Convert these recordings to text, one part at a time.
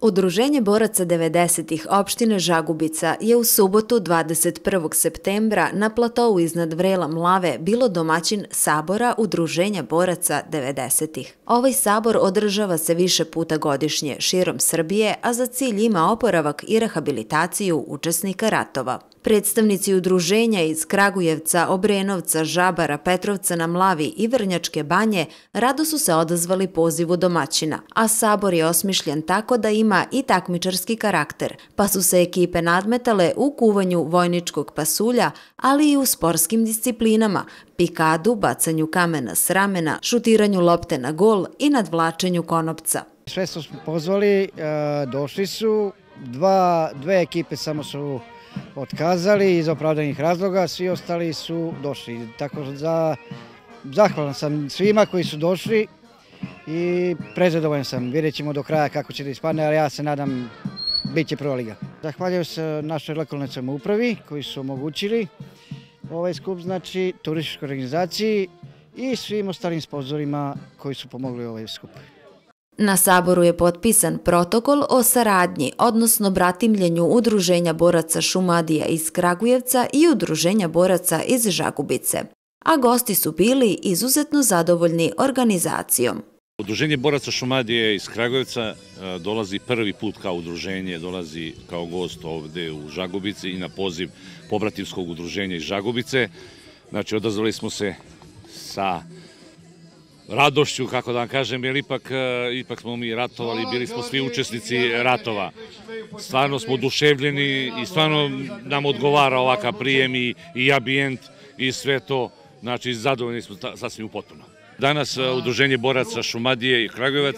Udruženje boraca 90-ih opštine Žagubica je u subotu 21. septembra na platovu iznad Vrela Mlave bilo domaćin Sabora Udruženja boraca 90-ih. Ovaj sabor održava se više puta godišnje širom Srbije, a za cilj ima oporavak i rehabilitaciju učesnika ratova. Predstavnici udruženja iz Kragujevca, Obrenovca, Žabara, Petrovca na Mlavi i Vrnjačke banje rado su se odazvali pozivu domaćina, a sabor je osmišljen tako da ima i takmičarski karakter, pa su se ekipe nadmetale u kuvanju vojničkog pasulja, ali i u sportskim disciplinama, pikadu, bacanju kamena s ramena, šutiranju lopte na gol i nadvlačenju konopca. Sve smo pozvali, e, došli su, dva, dve ekipe samo su otkazali iz opravdanih razloga, svi ostali su došli. Tako za, zahvalan sam svima koji su došli i prezadovoljan sam. Vidjet ćemo do kraja kako će da ispadne, ali ja se nadam bit će prva liga. Zahvaljujem se našoj lokalnoj samoupravi koji su omogućili ovaj skup, znači turističkoj organizaciji i svim ostalim sponsorima koji su pomogli ovaj skup. Na saboru je potpisan protokol o saradnji, odnosno bratimljenju Udruženja boraca Šumadija iz Kragujevca i Udruženja boraca iz Žagubice, a gosti su bili izuzetno zadovoljni organizacijom. Udruženje boraca Šumadije iz Kragujevca e, dolazi prvi put kao udruženje, dolazi kao gost ovde u Žagubici i na poziv pobratimskog udruženja iz Žagubice. Znači, odazvali smo se sa radošću, kako da vam kažem, jer ipak, e, ipak smo mi ratovali, bili smo svi učesnici ratova. Stvarno smo oduševljeni i stvarno nam odgovara ovakav prijem i, i ambijent i sve to. Znači, zadovoljni smo sasvim u potpuno. Danas e, Udruženje boraca Šumadije i Kragujevac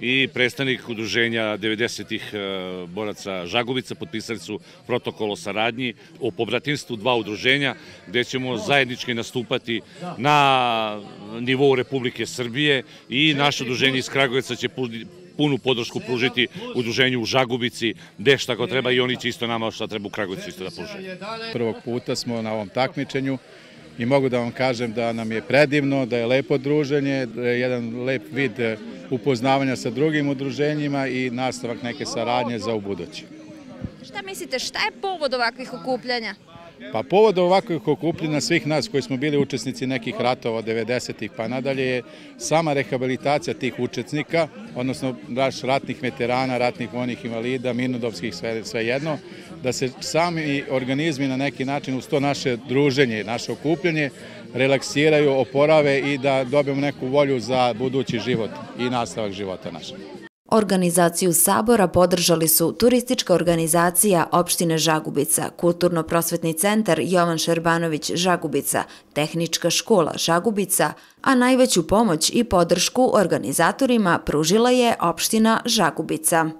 i predstavnik Udruženja 90-ih e, boraca Žagubica potpisali su protokol o saradnji o pobratinstvu dva udruženja gde ćemo zajednički nastupati na nivou Republike Srbije i naše udruženje iz Kragujevca će punu podršku pružiti udruženju u Žagubici, gde šta ko treba i oni će isto nama šta treba u Kragujevcu isto da pruže. Prvog puta smo na ovom takmičenju i mogu da vam kažem da nam je predivno, da je lepo druženje, da je jedan lep vid upoznavanja sa drugim udruženjima i nastavak neke saradnje za u budući. Šta mislite, šta je povod ovakvih okupljanja? Pa povod ovakvih okupljena svih nas koji smo bili učesnici nekih ratova 90-ih pa nadalje je sama rehabilitacija tih učesnika, odnosno naš ratnih veterana, ratnih vojnih invalida, minudovskih, sve jedno, da se sami organizmi na neki način uz to naše druženje, naše okupljanje, relaksiraju, oporave i da dobijemo neku volju za budući život i nastavak života našeg. Organizaciju sabora podržali su turistička organizacija opštine Žagubica, Kulturno-prosvetni centar Jovan Šerbanović Žagubica, Tehnička škola Žagubica, a najveću pomoć i podršku organizatorima pružila je opština Žagubica.